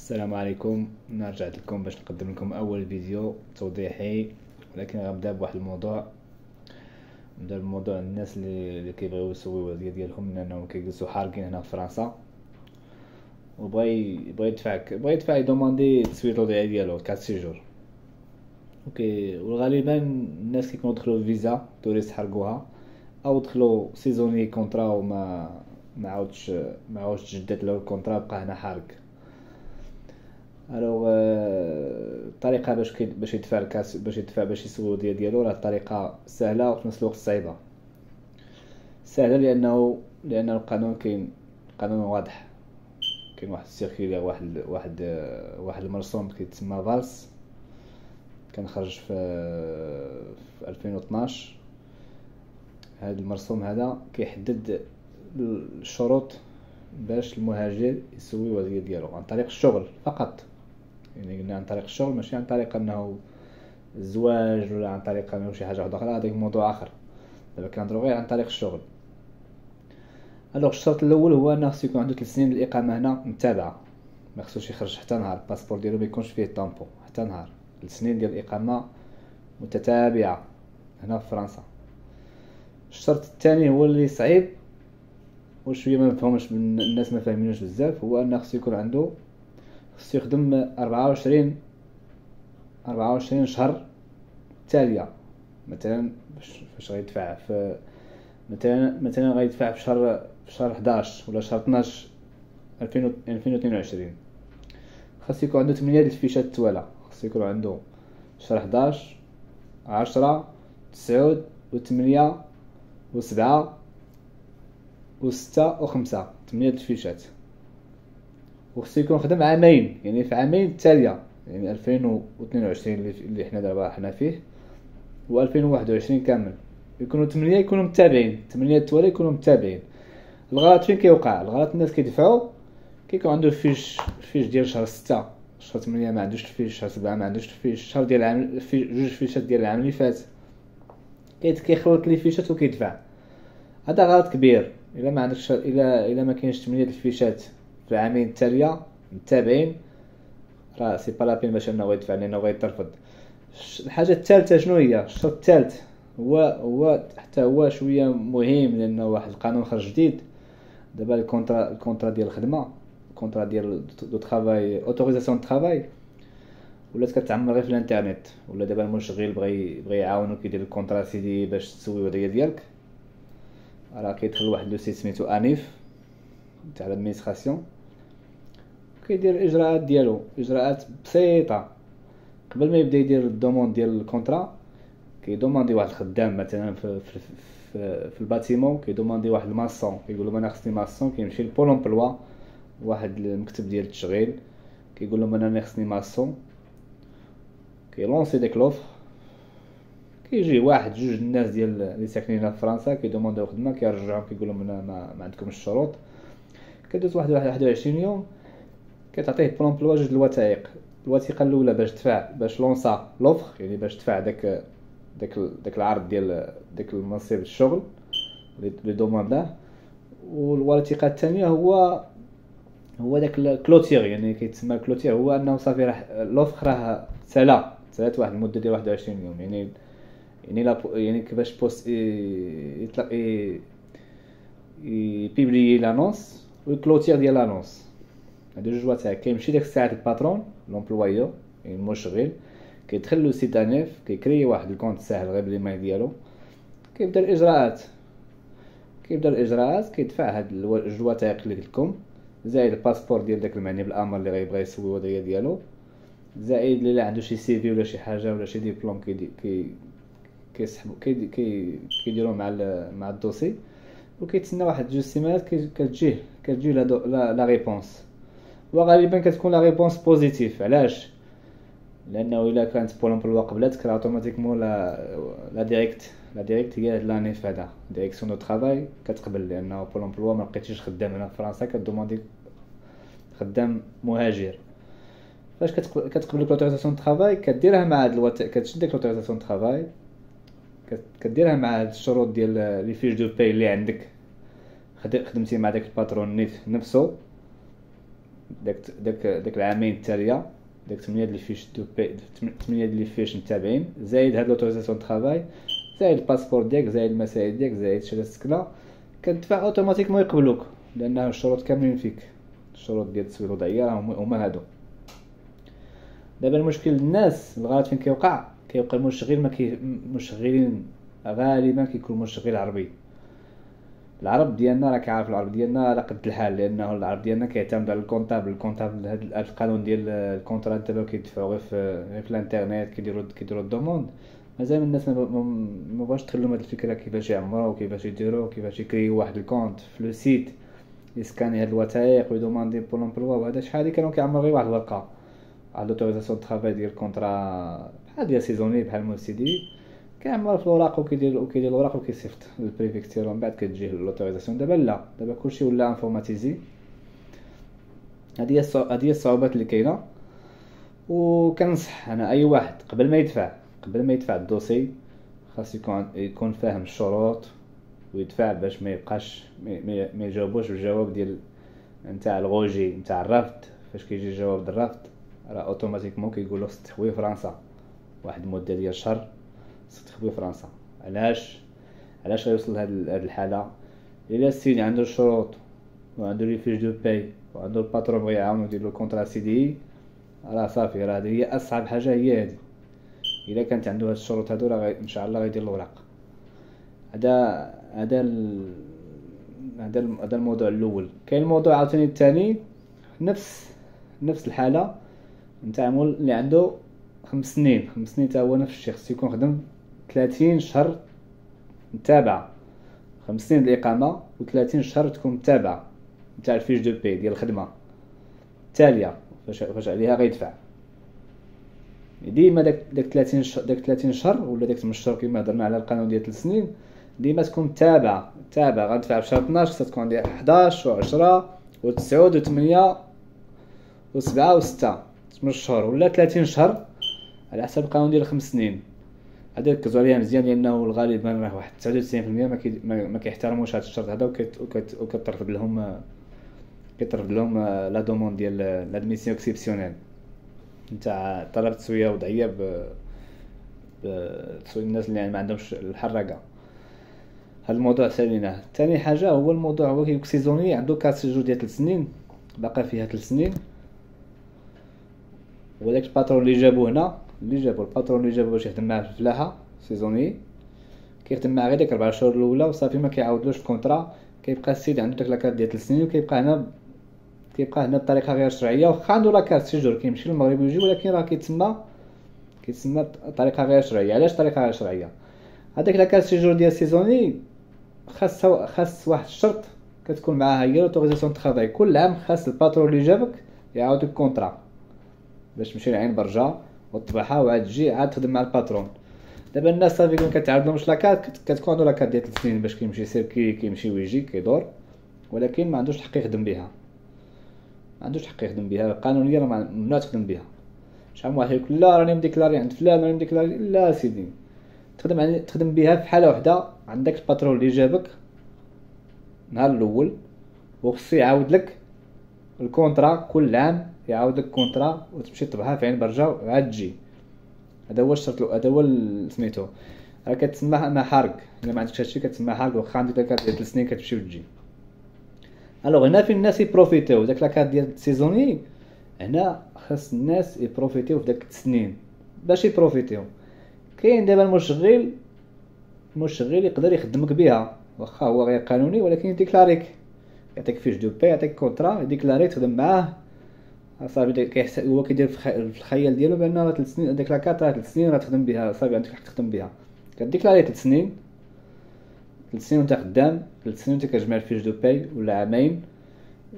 السلام عليكم. أنا رجعت لكم باش نقدم لكم أول فيديو توضيحي ولكن غنبدأ بواحد الموضوع. نبدأ بموضوع الناس اللي, كيبغيو يسويو الوظيفه ديالهم لانهم كيجلسوا حارقين هنا في فرنسا. وبغى بغى يدفع بغى يدفع ي demander تسوية الوضعيه ديالو carte séjour okay وغالبا الناس كيكونوا دخلوا visa touriste حرقوها. أو دخلوا saisonnier contrat وما ما عاودش ما عاودش تجدد له ال contrat بقى هنا حارق. alors الطريقة باش كي باش يدفع الكاس باش يدفع باش يسوي ديال ديالو راه الطريقة سهلة وفي نفس الوقت صعيبة. سهلة لأنه لأن القانون كاين قانون واضح. كاين واحد ال circulaire واحد واحد واحد المرسوم كيتسمى Valls. كان خرج في في 2012 هذا المرسوم هذا كيحدد الشروط باش المهاجر يسوي الوظيفه ديالو عن طريق الشغل فقط. يعني قلنا عن طريق الشغل ماشي عن طريق إنه الزواج ولا عن طريق إنه شي حاجة أخرى هذاك موضوع آخر. دابا كنهضروا غير عن طريق الشغل. ألوغ الشرط الأول هو إنه خصو يكون عنده 3 سنين الاقامه هنا متابعة. ما خصوش يخرج حتى نهار. الباسبور ديالو ما يكونش فيه طامبو حتى نهار. السنين ديال الإقامة متتابعة هنا في فرنسا. الشرط الثاني هو اللي صعيب وشوية ما مفهومش الناس ما فاهمينوش بزاف هو إنه خصو يكون عنده خصو يخدم أربعة وعشرين وعشرين شهر تالية. مثلا فاش غيدفع في مثلا مثلا غيدفع في شهر في شهر حداش ولا شهر 12 ألفين ألفين واتنين وعشرين. خاص يكون عنده تمنية الفيشات التوالا خاص يكون عنده شهر حداش عشرة تسعود وثمانية وسبعة وستة وخمسة تمنية الفيشات وخصو يكون خدم عامين يعني في عامين التالية يعني ألفين واثنين وعشرين اللي حنا دابا حنا فيه و ألفين وواحد وعشرين كامل. يكونوا تمنية يكونوا متابعين تمنية التوالي يكونوا متابعين. الغلط فين كيوقع؟ الغلط الناس كيدفعوا كيكون عنده fiche fiche ديال شهر ستة شهر تمنية ما عندوش ال fiche شهر سبعة ما عندوش ال fiche شهر ديال العام في جوج فيشات ديال العام اللي فات. كيخلط les فيشات وكيدفع. هذا غلط كبير. إلا ما عندكش الا إلا ما كاينش تمنية الفيشات. في العامين التالية متابعين راه c'est pas la peine باش انه يدفع لأنه غيترفض الحاجة الثالثة شنو هي؟ الشرط الثالث هو هو حتى هو شوية مهم لأنه واحد القانون خرج جديد. دابا ال contrat ال contrat ديال الخدمة ال contrat ديال de travail autorisation de travail ولات كتعمر غير في الانترنت. ولا دابا المشغل بغى بغى يعاونوك يدير ال contrat CDI باش تسوي الوضعية ديالك. راه كيدخل واحد le site سميتو ANEF تاع l'administration كيدير الاجراءات ديالو إجراءات بسيطة. قبل ما يبدأ يدير ال demande ديال ال contrat كيدوموندي واحد الخدام مثلا في في, في, في ال bâtiment كيدوموندي واحد ال maçon. كيقول لهم أنا خصني maçon. كيمشي ل Pôle Emploi واحد المكتب ديال التشغيل. كيقول لهم أنا خصني maçon. كيلونسي ديك l'offre كيجي واحد جوج الناس ديال اللي ساكنين في فرنسا كيدومونديو خدمه كيرجعهم كيقول لهم أنا ما, ما عندكمش الشروط كدوز واحد واحد وعشرين يوم. كتعطيه Pôle Emploi جوج الوثائق. الوثيقة الأولى باش تدفع باش لونسا l'offre يعني باش تدفع داك داك داك العرض ديال داك المنصب الشغل لي دومونداه والوثيقة الثانية هو هو داك ال clôture يعني كيتسمى ال clôture هو أنه صافي راه l'offre راه سالا سالات واحد المدة ديال 21 يوم. يعني يعني لا يعني كيفاش بوست يطلق يبيبلي l'annonce وال clôture ديال l'annonce. هادو جوج تاع كيمشي ديك الساعة ال patron l'employeur يعني المشغل كيدخل له site ANEF كيكري واحد ال compte ساهل غير بالايميل ديالو كيبدا الإجراءات. كيبدا الإجراءات كيدفع هاد جوج وثائق اللي قلت لكم زائد ال passeport ديال داك المعني بالأمر اللي غيبغي يسوي الوضعية ديالو زائد اللي عنده شي CV ولا شي حاجة ولا شي ديبلوم كي كي كيسحبوا كي كي كيديروا مع مع ال dossier وكيتسنى واحد جوج سيمانات كتجيه كتجيه la la réponse. وغالبا كتكون la réponse positive علاش؟ لأنه إلا كانت Pôle Emploi قبلتك راه automatiquement la la direct la direct هي هاد l'ANEF هذا. direction de travail كتقبل لأنه Pôle Emploi ما لقيتيش خدام. هنا في فرنسا كدوموندي خدام مهاجر. فاش كتقبل l'autorisation de travail كديرها مع هاد الوثائق كتشد ديك l'autorisation de travail كديرها مع الشروط ديال les fiches de paie اللي عندك. خدمتي مع داك ال patron نفسه. داك داك داك العامين التالية داك 8 les fiches de paie 8 les fiches متابعين زايد هاد l'autorisation travail زايد ال passeport ديالك زايد المسائل ديالك زايد شهاده السكنة. كتدفع automatiquement يقبلوك لأن الشروط كاملين فيك. الشروط ديال التسوية الوضعية هما هادو. دابا المشكل الناس الغلط فين كيوقع؟ كيوقع المشغل ما كي مشغلين غالبا كيكون مشغل عربي. العرب ديالنا راك عارف العرب ديالنا على قد الحال لأنه العرب ديالنا كيعتمد على ال comptable ال comptable هذا القانون ديال ال contrat دابا كيدفعوا غير في غير في الانترنيت كيديروا كيديروا ال demande مازال الناس ما بغاش تخليهم هاد الفكرة كيفاش يعمروا وكيفاش يديروا كيفاش يكريو واحد ال compte في le site يسكاني هاد الوثائق ويدوماندي Pôle Emploi وهذا شحال هادي كانوا كيعمروا غير واحد الورقة. على l'autorisation travail ديال ال contrat بحال ديال saisonnier بحال مول CDI كيعمر في الوراق وكيدير وكيدير الوراق وكيصيفط لل préfecture ومن بعد كتجيه l'autorisation دابا لا دابا كلشي ولا informatisé. هادي هي الصعوبات اللي كاينة. وكنصح أنا أي واحد قبل ما يدفع قبل ما يدفع ال dossier خاص يكون يكون فاهم الشروط ويدفع باش ما يبقاش ما يجاوبوش بالجواب ديال نتاع الغوجي نتاع الرفض. فاش كيجي ديال الرفض راه automatiquement كيقولوا ستخوي فرنسا. واحد المده ديال شهر. ستخوي فرنسا. علاش؟ علاش غيوصل لهاد الحالة؟ الا السيد عنده الشروط وعنده les fiches de paie وعنده ال patron بغا يعاونو يدير له contrat CDI راه صافي راه هي أصعب حاجة هي هادي. إلا كانت عنده هاد الشروط هادو راه إن شاء الله غيدير الوراق هذا هذا هذا هذا الموضوع الأول. كاين الموضوع عاوتاني الثاني نفس نفس الحالة. نتاع مول اللي عنده خمس سنين. خمس سنين تا هو نفس الشيء خصو يكون خدم ثلاثين شهر متابعة. خمس سنين الإقامة وثلاثين شهر تكون متابعة. نتاع ال fiche de paie ديال الخدمة. التالية فاش فاش عليها غيدفع. ديما داك داك 30 شهر داك 30 شهر ولا داك 8 شهور كيما هضرنا على القانون ديال 3 سنين ديما تكون متابعة. متابعة. غتدفع في شهر 12 خصها تكون عندها 11 و10 و9 و8 و7 و6 8 شهور ولا 30 شهر على حسب القانون ديال خمس سنين. هذا ركزوا عليها مزيان لأنه الغالب راه واحد 99% ما كي ما كيحترموش هذا الشرط هذا وكترفض لهم كترفض لهم la demande ديال l'admission exceptionnelle. نتاع طلب تسوية وضعية ب الناس اللي ما عندهمش الحراقة. هذا الموضوع ساليناه ثاني حاجة هو الموضوع هو كيكون saisonnier عنده carte séjour ديال 3 سنين باقي فيها 3 سنين. وداك ال patron اللي جابو هنا اللي جابو ال patron اللي جابو باش يخدم معاه في الفلاحه saisonnier كيخدم معاه غير ديك ربع شهور الأولى وصافي ما كيعاودلوش ال contrat كيبقى السيد عنده داك la carte ديال 3 سنين وكيبقى هنا كيبقى هنا بطريقة غير شرعية واخا عنده la carte séjour كيمشي للمغرب ويجي ولكن راه كيتسمى كيتسمى بطريقة غير شرعية. علاش طريقه غير شرعية؟ هذاك la carte séjour ديال saisonnier خاص خاص واحد الشرط كتكون معاها هي l'autorisation travail كل عام خاص ال patron اللي جابك يعاود ال contrat باش تمشي لعين برجا. وتطبعها وعاد تجي عاد تخدم مع ال patron. دابا الناس صافي كون كتعاودلهمش la carte كتكون عندو la carte ديال 3 سنين باش كيمشي سيركي كيمشي ويجي كيدور. ولكن ما عندوش الحق يخدم بها ما عندوش الحق يخدم بها قانونيا ممنوع تخدم بها شحال واحد يقول لا راني مديكلاري عند فلان راني مديكلاري. لا سيدي. تخدم عن... تخدم بها في حاله وحدة. عندك ال patron اللي جابك النهار الأول وخصو يعاود لك الـ contrat كل عام. يعاودك contrat وتمشي تطبعها في عين برجا وعاد تجي. هذا هو الشرط هذا هو سميتو. راه كتسمى حارق إلا ما عندكش هادشي كتسمى حارق واخا عندك la carte ديال 3 سنين كتمشي وتجي. alors هنا فين الناس ي profiter و داك la carte ديال saisonnier هنا خاص الناس ي profiter و في داك السنين باش ي profiter و. كاين دابا المشغل المشغل يقدر يخدمك بها واخا هو غير قانوني ولكن يديكلاريك. يعطيك fiche de paie يعطيك contrat ي déclarer تخدم معاه. صافي كيحسب هو كيدير في الخيال ديالو بان راه 3 سنين ديك la carte راه 3 سنين راه تخدم بها صافي عندك الحق تخدم بها. ك déclarer 3 سنين 3 سنين وانت خدام 3 سنين وانت كتجمع الـ fiche de paie ولا عامين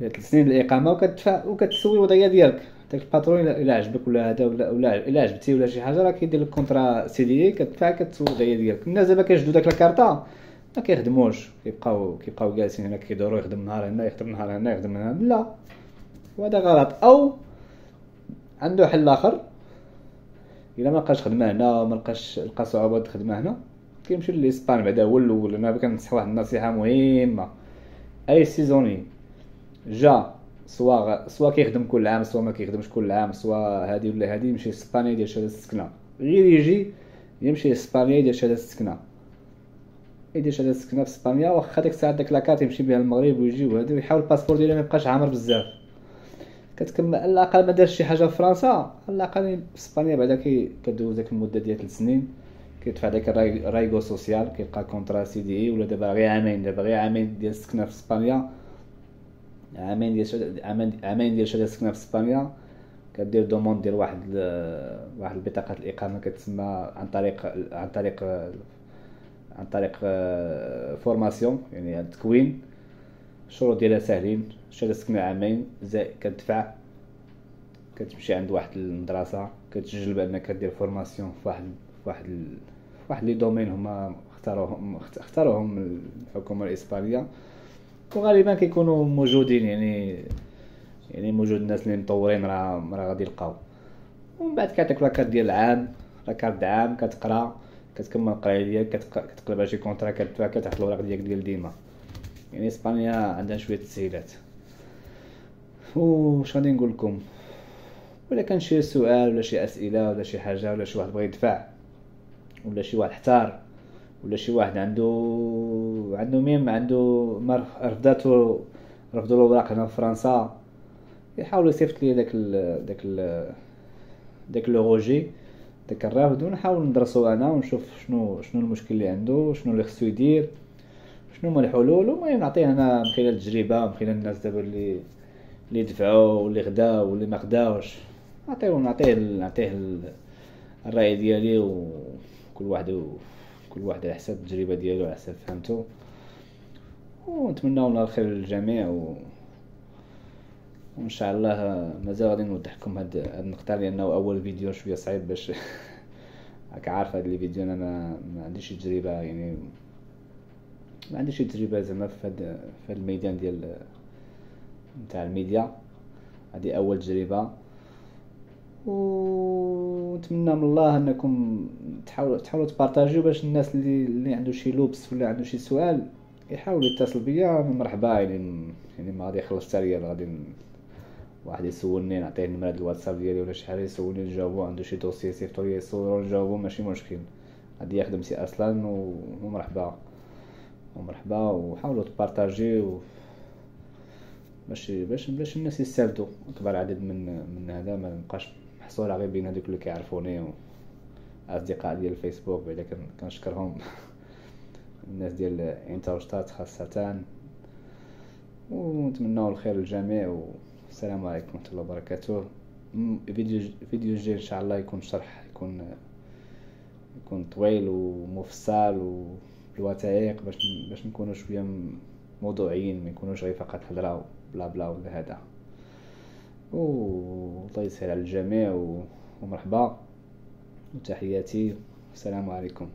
3 سنين الإقامة وكتدفع وكتسوي الوضعية ديالك. داك الـ patron الا عجبك ولا هذا ولا ولا إلا عجبتي ولا شي حاجة راه كيدير لك contrat CDI كتدفع كتسوي الوضعية ديالك. الناس دابا كيجدو داك الكارطه ما كيخدموش كيبقاو كيبقاو جالسين هنا كيدوروا يخدم نهار هنا يخدم نهار هنا يخدم هنا. لا. وهذا غلط. أو عنده حل آخر. الا ما لقاش خدمة هنا ما لقاش لقى صعوبات خدمه هنا كيمشي لإسبان بعدا. هو الأول أنا كنصح واحد النصيحة مهمة. أي سيزوني جا سوا سوا كيخدم كل عام سوا ما كيخدمش كل عام سوا هادي ولا هادي يمشي لإسبانيا يدير شهادة السكنة. غير يجي يمشي لإسبانيا يدير شهادة السكنة. يدير شهادة السكنة في إسبانيا واخا ديك الساعة داك la carte يمشي بها المغرب ويجي وهادي ويحاول الـ passeport ديالو ما يبقاش عامر بزاف. كتكمل على الأقل ما دارش شي حاجة في فرنسا على الأقل في إسبانيا بعدا كدوز ديك المدة ديال 3 سنين كيدفع داك الـ arraigo social كيبقى contrat CDI ولا دابا غير عامين دابا غير عامين ديال السكنة في إسبانيا عامين ديال عامين ديال شهاده السكنة في إسبانيا كدير demande ديال واحد واحد بطاقه الإقامة كتسمى عن طريق عن طريق عن طريق formation يعني التكوين الشروط ديالها ساهلين. شهاده السكنه عامين زائد كتدفع كتمشي عند واحد المدرسة كتسجل بانك كدير formation في واحد في واحد واحد les domaines هما اختاروهم اختاروهم الحكومة الإسبانية. وغالبا كيكونوا موجودين يعني يعني موجود الناس اللي مطورين راه راه غادي يلقاو. ومن بعد كيعطيك la carte ديال العام la carte عام كتقرا كتكمل القراية ديالك كتقلب على شي contrat كتدفع كتحط الوراق ديالك ديال ديما. يعني إسبانيا عندها شوية تسهيلات. واش غادي نقول لكم؟ ولا كان شي سؤال ولا شي أسئلة ولا شي حاجة ولا شي واحد بغى يدفع ولا شي واحد احتار ولا شي واحد عنده عنده ميم عنده رفضاتو رفضوا الاوراق هنا في فرنسا. يحاول يصيفط لي داك ال داك ال داك لو روجي داك الرفض ونحاول ندرسو أنا ونشوف شنو شنو المشكل اللي عنده شنو اللي خصو يدير شنو هما الحلول. المهم نعطيه أنا من خلال التجربة من خلال الناس دابا اللي اللي دفعوا واللي غداو واللي ما غداوش. نعطيه نعطيه نعطيه الرأي ديالي وكل واحد كل واحد على حسب التجربة ديالو على حسب فهمتو. ونتمنى الله الخير للجميع و وإن شاء الله مازال غادي نوضح لكم هاد النقطة لأنه أول فيديو شوية صعيب باش راك عارف هاد لي فيديو أنا ما, ما عنديش تجربه يعني ما عنديش تجربه زعما في هاد الميدان ديال نتاع الميديا. هذه أول تجربة. ونتمنى من الله أنكم تحاولوا تحاولوا تبارطاجيو باش الناس اللي اللي عنده شي لوبس ولا عنده شي سؤال يحاول يتصل بيا. مرحبا يعني يعني ما غادي يخلص حتى ريال غادي واحد يسولني نعطيه ديال الواتساب ديالي ولا شي حاجة يسولني نجاوبو عنده شي دوسي سيفطو ليا يصورو نجاوبو ماشي مشكل. غادي يخدم سي أصلا ومرحبا. ومرحبا وحاولوا تبارطاجيو. باش باش باش الناس يستافدوا. أكبر عدد من من هذا ما نبقاش محصورة غير بين هذوك اللي كيعرفوني أصدقاء ديال الفيسبوك بعدا كنشكرهم. الناس ديال انترشتات خاصة. ونتمنى الخير للجميع والسلام عليكم ورحمة الله وبركاته. فيديو فيديو جاي إن شاء الله يكون شرح يكون يكون طويل ومفصل وبالوثائق باش باش نكونوا شوية موضوعيين ما يكونوش غير فقط هضرة بلا بلا ولا هذا والله يسهل على الجميع ومرحبا وتحياتي السلام عليكم.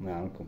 معكم